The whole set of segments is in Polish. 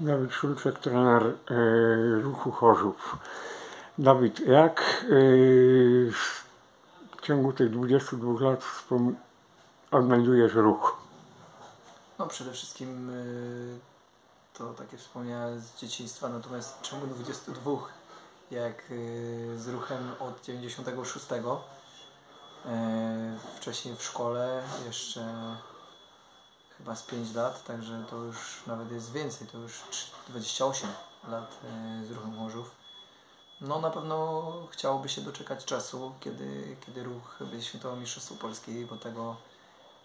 Dawid Szulczek, trener e, ruchu Chorzów. Dawid, jak e, w ciągu tych 22 lat odnajdujesz ruch? No przede wszystkim y, to takie wspomnienia z dzieciństwa, natomiast ciągu 22, jak y, z ruchem od 96, y, wcześniej w szkole jeszcze chyba z 5 lat, także to już nawet jest więcej, to już 28 lat y, z ruchem Chorzów. No na pewno chciałoby się doczekać czasu, kiedy, kiedy ruch będzie świętował Mistrzostwo Polski, bo tego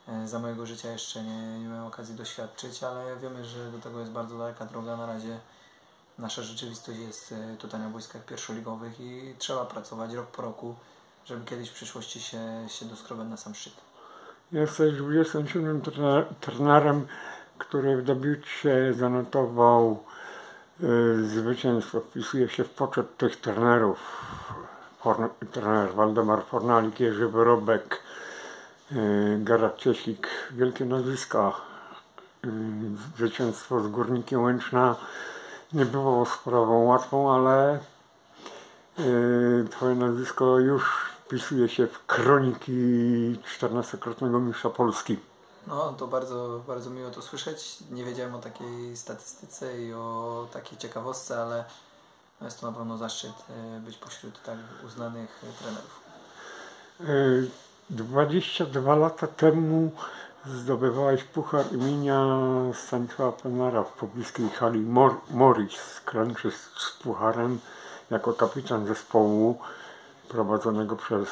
e, za mojego życia jeszcze nie, nie miałem okazji doświadczyć, ale wiemy, że do tego jest bardzo daleka droga. Na razie nasza rzeczywistość jest e, tutaj na boiskach pierwszoligowych i trzeba pracować rok po roku, żeby kiedyś w przyszłości się, się doskrobać na sam szczyt. Jesteś 27 trener, trenerem, który w debiucie zanotował y, zwycięstwo. Wpisuje się w poczet tych trenerów. Trener Waldemar Fornalik, Jerzy Wyrobek, y, Gerard Cieślik. Wielkie nazwiska. Y, zwycięstwo z Górnikiem Łęczna nie było sprawą łatwą, ale Twoje nazwisko już wpisuje się w kroniki 14-krotnego mistrza Polski. No to bardzo, bardzo miło to słyszeć. Nie wiedziałem o takiej statystyce i o takiej ciekawostce, ale jest to na pewno zaszczyt e, być pośród tak uznanych e, trenerów. Y, 22 lata temu zdobywałeś puchar imienia Stanisława Penara w pobliskiej hali Mor Morris. Kręczy z, z pucharem jako kapitan zespołu prowadzonego przez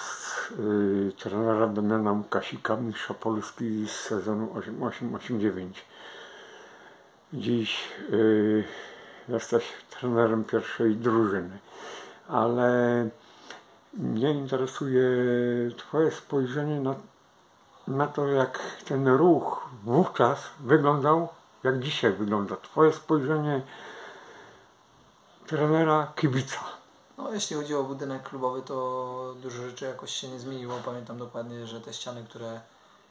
y, trenera Damiana Łukasika, mistrza Polski z sezonu 8-8-8-9. Dziś y, jesteś trenerem pierwszej drużyny, ale mnie interesuje Twoje spojrzenie na, na to, jak ten ruch wówczas wyglądał, jak dzisiaj wygląda. Twoje spojrzenie trenera kibica. No, jeśli chodzi o budynek klubowy, to dużo rzeczy jakoś się nie zmieniło. Pamiętam dokładnie, że te ściany, które,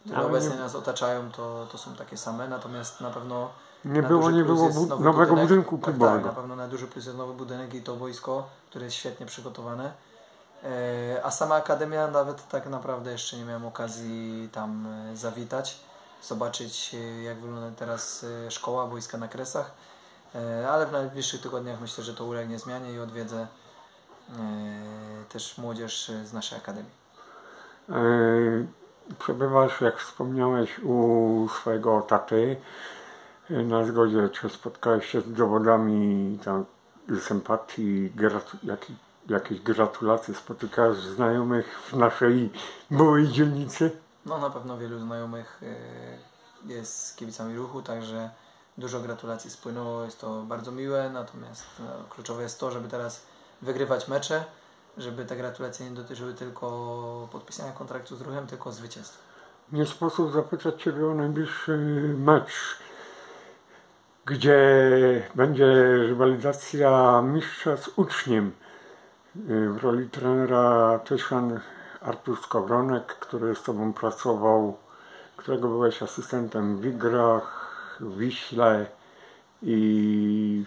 które Ale obecnie nie- nas otaczają, to, to są takie same. Natomiast na pewno Nie na było, nie było bu- nowego budynek. budynku Tak, tak, klubowego. na pewno na duży plus jest nowy budynek i to boisko, które jest świetnie przygotowane. E, A sama akademia nawet tak naprawdę jeszcze nie miałem okazji tam e, zawitać, zobaczyć e, jak wygląda teraz szkoła, boiska na Kresach. E, Ale w najbliższych tygodniach myślę, że to ulegnie zmianie i odwiedzę też młodzież e, z naszej akademii. E, Przebywasz, jak wspomniałeś, u swojego taty. E, Na zgodzie, czy spotkałeś się z dowodami tam, sympatii, gratu, jak, jakieś gratulacje spotykałeś znajomych w naszej byłej dzielnicy? No na pewno wielu znajomych e, jest kibicami ruchu, także dużo gratulacji spłynęło, jest to bardzo miłe, natomiast kluczowe jest to, żeby teraz wygrywać mecze, żeby te gratulacje nie dotyczyły tylko podpisania kontraktu z ruchem, tylko zwycięstwa. Nie sposób zapytać Ciebie o najbliższy mecz, gdzie będzie rywalizacja mistrza z uczniem. Y, W roli trenera Tyszan Artur Skowronek, który z Tobą pracował, którego byłeś asystentem w Wigrach, w Wiśle i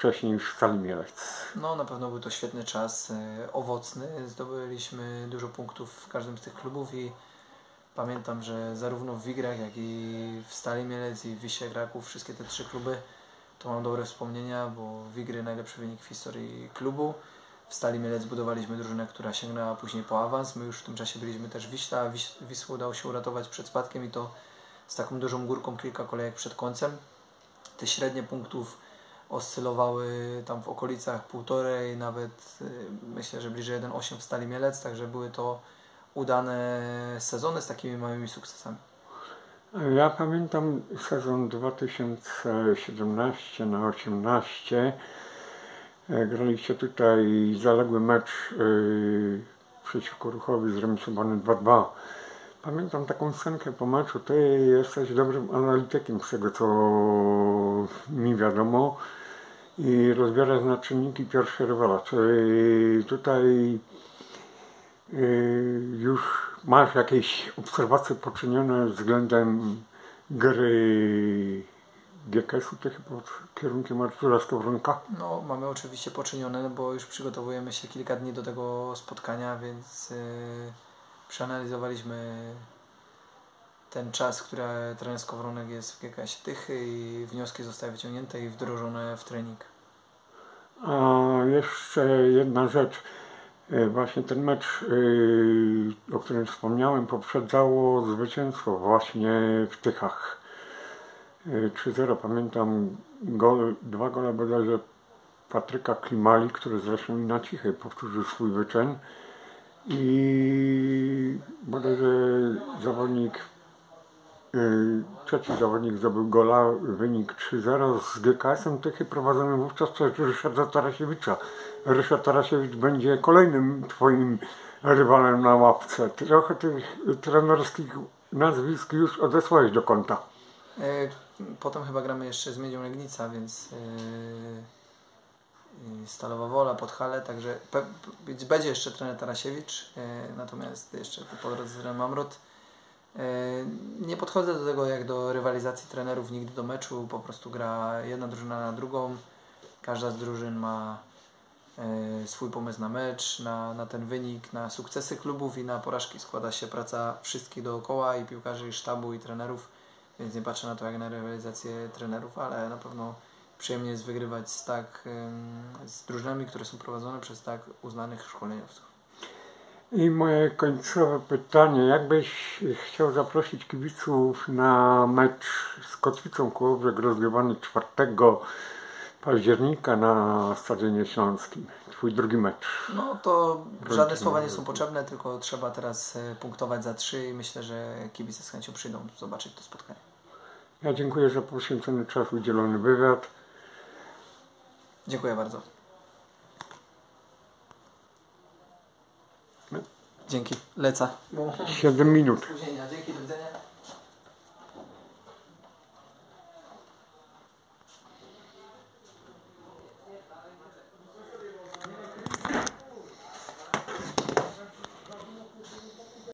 wcześniej w Stali Mielec. No na pewno był to świetny czas, e, owocny, zdobyliśmy dużo punktów w każdym z tych klubów i pamiętam, że zarówno w Wigrach, jak i w Stali Mielec i w Wiśle Kraków, wszystkie te trzy kluby to mam dobre wspomnienia, bo Wigry najlepszy wynik w historii klubu. W Stali Mielec budowaliśmy drużynę, która sięgnęła później po awans. My już w tym czasie byliśmy też w Wiśle, a Wiś- Wisłę udało się uratować przed spadkiem i to z taką dużą górką kilka kolejek przed końcem. Te średnie punktów oscylowały tam w okolicach półtorej, nawet y, myślę, że bliżej 1,8 w Stali Mielec, także były to udane sezony z takimi małymi sukcesami. Ja pamiętam sezon 2017 na 18. E, Graliście tutaj zaległy mecz yy, przeciwko Ruchowi zremisowany 2-2. Pamiętam taką scenkę po meczu. Ty jesteś dobrym analitykiem z tego co mi wiadomo i rozbierasz na czynniki pierwsze rywala. Czy tutaj yy, już masz jakieś obserwacje poczynione względem gry GKS-u Tychy pod kierunkiem Artura Skowronka. No, mamy oczywiście poczynione, bo już przygotowujemy się kilka dni do tego spotkania, więc yy, przeanalizowaliśmy ten czas, który trener Skowronek jest w GKS Tychy i wnioski zostały wyciągnięte i wdrożone w trening. A jeszcze jedna rzecz. E, Właśnie ten mecz, e, o którym wspomniałem, poprzedzało zwycięstwo właśnie w Tychach. E, 3-0. Pamiętam gol, dwa gole bodajże Patryka Klimali, który zresztą i na cichej powtórzył swój wyczyn. I bodajże zawodnik, y, trzeci zawodnik zdobył gola, wynik 3-0 z GKS-em Tychy prowadzonym wówczas przez Ryszarda Tarasiewicza. Ryszard Tarasiewicz będzie kolejnym twoim rywalem na ławce. Trochę tych trenerskich nazwisk już odesłałeś do konta. E, Potem chyba gramy jeszcze z Miedzią Legnica, więc e, e, Stalowa Wola, Podhale, także pe- pe- będzie jeszcze trener Tarasiewicz, e, natomiast jeszcze po drodze trener Mamrot. E, Nie podchodzę do tego jak do rywalizacji trenerów nigdy do meczu, po prostu gra jedna drużyna na drugą. Każda z drużyn ma e, swój pomysł na mecz, na, na ten wynik, na sukcesy klubów i na porażki. Składa się praca wszystkich dookoła i piłkarzy, i sztabu, i trenerów więc nie patrzę na to jak na rywalizację trenerów, ale na pewno przyjemnie jest wygrywać z tak z drużynami, które są prowadzone przez tak uznanych szkoleniowców. I moje końcowe pytanie, jakbyś chciał zaprosić kibiców na mecz z Kotwicą Kołobrzeg rozgrywany 4 października na Stadionie Śląskim? Twój drugi mecz. No to żadne słowa nie są potrzebne, tylko trzeba teraz e, punktować za trzy i myślę, że kibice z chęcią przyjdą zobaczyć to spotkanie. Ja dziękuję za poświęcony czas, udzielony wywiad. Dziękuję bardzo. Dzięki. Leca. 7 minut. Dzięki, do widzenia.